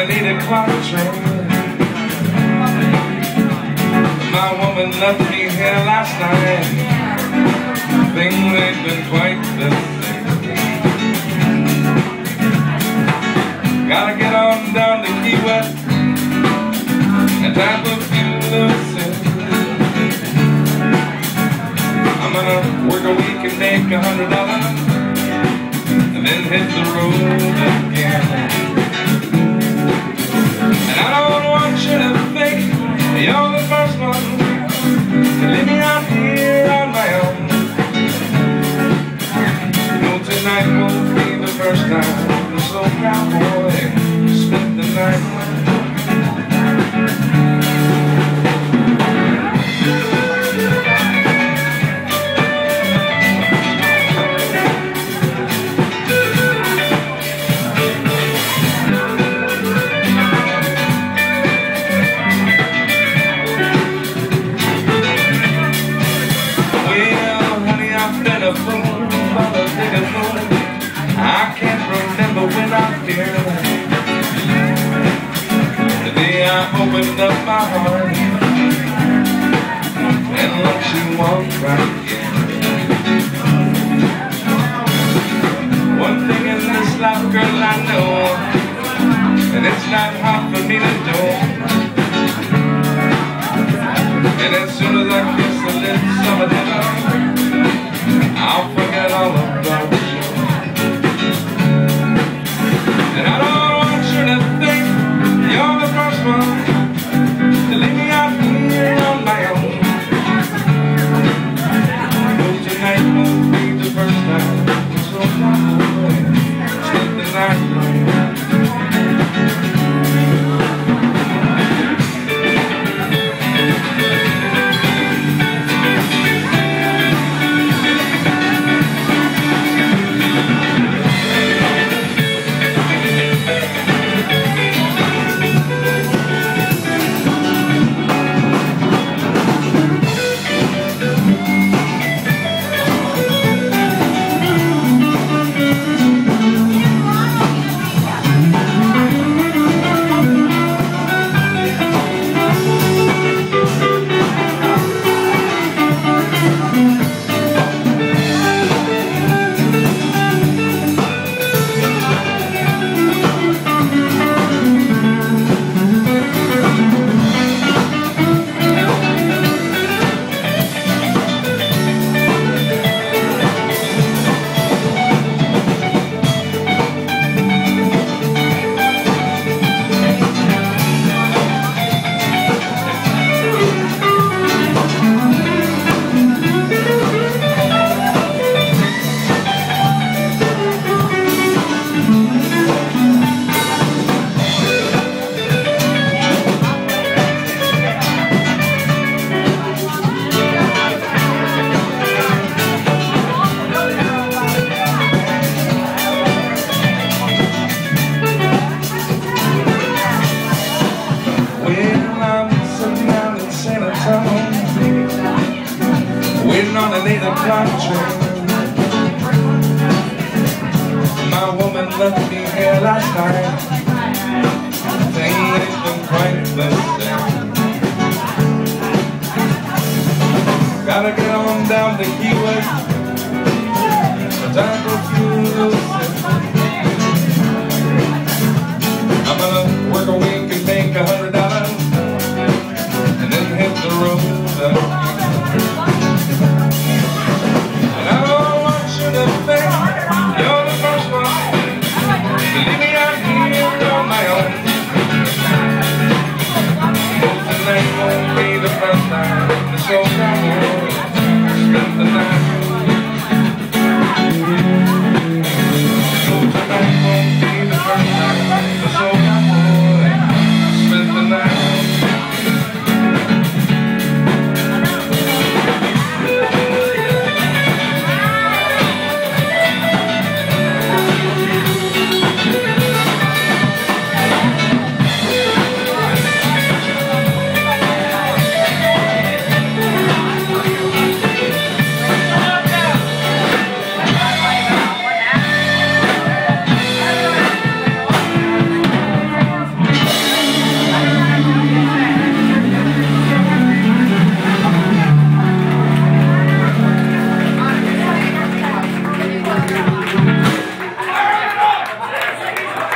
woman eight o'clock train. My woman left me here last night. Things ain't been quite the same. Gotta get on down to Key West. And tap for night won't be the first time. This old cowboy spent the night not hard for me to do. And as soon as I need a country. My woman left me here last night. Things ain't been quite the same. Gotta get on down to Key West so proud.